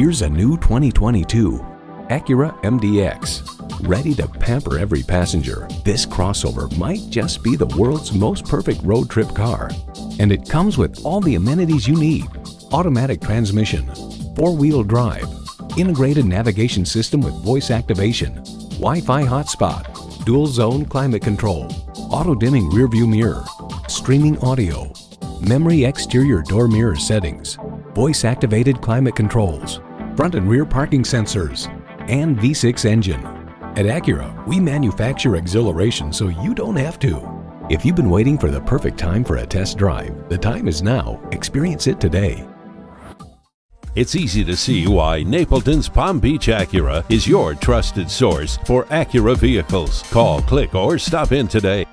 Here's a new 2022 Acura MDX. Ready to pamper every passenger, this crossover might just be the world's most perfect road trip car. And it comes with all the amenities you need. Automatic transmission, four-wheel drive, integrated navigation system with voice activation, Wi-Fi hotspot, dual zone climate control, auto dimming rear view mirror, streaming audio, memory exterior door mirror settings, voice activated climate controls, front and rear parking sensors, and V6 engine. At Acura, we manufacture exhilaration so you don't have to. If you've been waiting for the perfect time for a test drive, the time is now. Experience it today. It's easy to see why Napleton's Palm Beach Acura is your trusted source for Acura vehicles. Call, click, or stop in today.